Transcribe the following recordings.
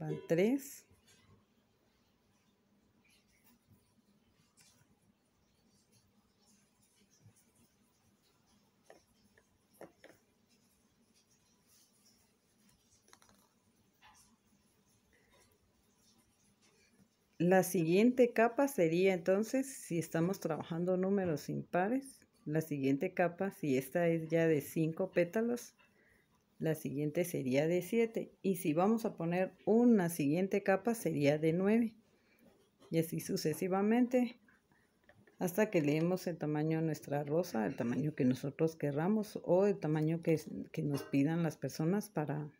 Van tres. La siguiente capa sería entonces, si estamos trabajando números impares, la siguiente capa, si esta es ya de 5 pétalos, la siguiente sería de 7. Y si vamos a poner una siguiente capa, sería de 9. Y así sucesivamente, hasta que leemos el tamaño de nuestra rosa, el tamaño que nosotros querramos o el tamaño que, que nos pidan las personas para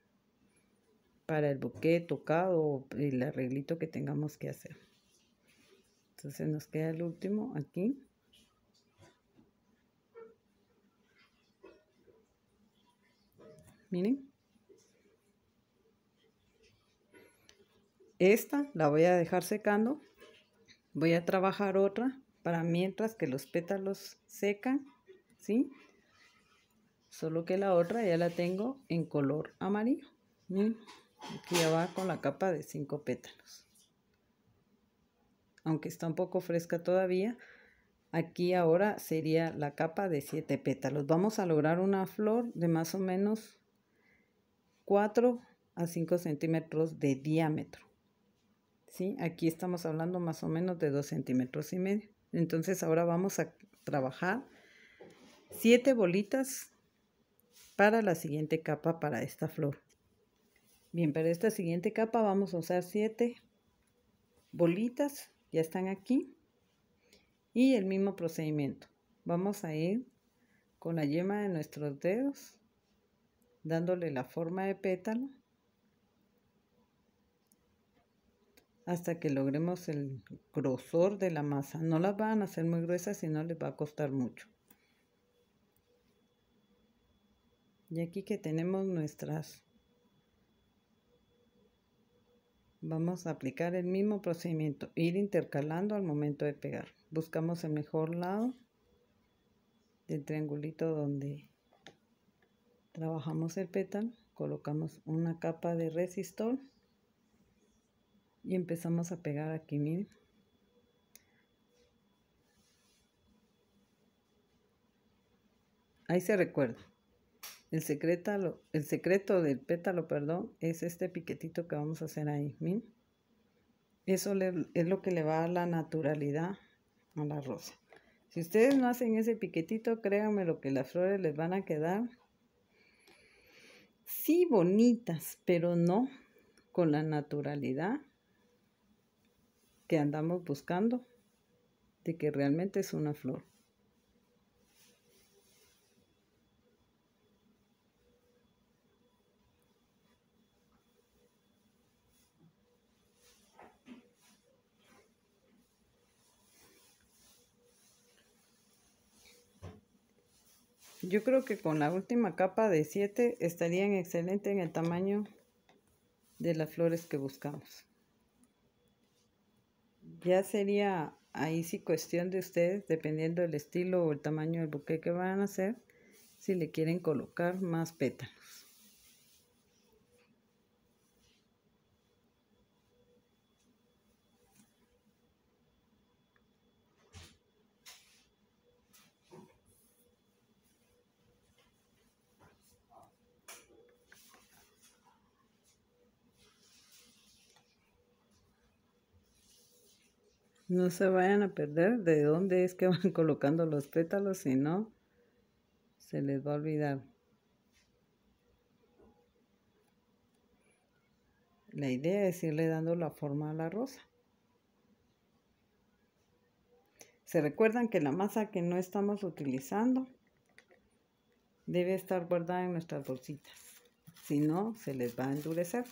para el buque tocado o el arreglito que tengamos que hacer. Entonces nos queda el último aquí. Miren. Esta la voy a dejar secando. Voy a trabajar otra para mientras que los pétalos secan, ¿sí? Solo que la otra ya la tengo en color amarillo. Miren. Aquí ya va con la capa de 5 pétalos. Aunque está un poco fresca todavía, aquí ahora sería la capa de 7 pétalos. Vamos a lograr una flor de más o menos 4 a 5 centímetros de diámetro. ¿Sí? Aquí estamos hablando más o menos de 2 centímetros y medio. Entonces ahora vamos a trabajar 7 bolitas para la siguiente capa para esta flor. Bien, para esta siguiente capa vamos a usar siete bolitas, ya están aquí. Y el mismo procedimiento. Vamos a ir con la yema de nuestros dedos, dándole la forma de pétalo hasta que logremos el grosor de la masa. No las van a hacer muy gruesas, si no les va a costar mucho. Y aquí que tenemos nuestras Vamos a aplicar el mismo procedimiento, ir intercalando al momento de pegar. Buscamos el mejor lado del triangulito donde trabajamos el pétalo, colocamos una capa de resistor y empezamos a pegar aquí, miren. Ahí se recuerda. El secreto, el secreto del pétalo, perdón, es este piquetito que vamos a hacer ahí. ¿miren? Eso es lo que le va a dar la naturalidad a la rosa. Si ustedes no hacen ese piquetito, créanme lo que las flores les van a quedar. Sí, bonitas, pero no con la naturalidad que andamos buscando de que realmente es una flor. Yo creo que con la última capa de 7 estarían excelente en el tamaño de las flores que buscamos. Ya sería ahí sí cuestión de ustedes, dependiendo del estilo o el tamaño del buque que van a hacer, si le quieren colocar más pétalos. No se vayan a perder de dónde es que van colocando los pétalos, si no, se les va a olvidar. La idea es irle dando la forma a la rosa. Se recuerdan que la masa que no estamos utilizando debe estar guardada en nuestras bolsitas. Si no, se les va a endurecer.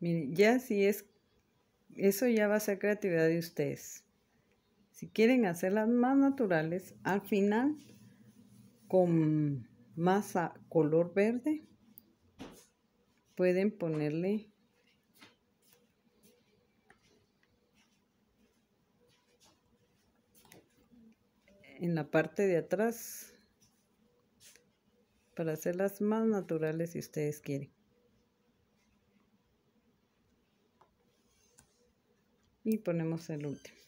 Miren, ya si es, eso ya va a ser creatividad de ustedes. Si quieren hacerlas más naturales, al final, con masa color verde, pueden ponerle en la parte de atrás para hacerlas más naturales si ustedes quieren. Y ponemos el último.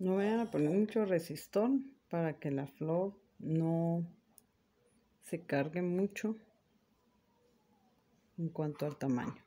No vayan a poner mucho resistor para que la flor no se cargue mucho en cuanto al tamaño.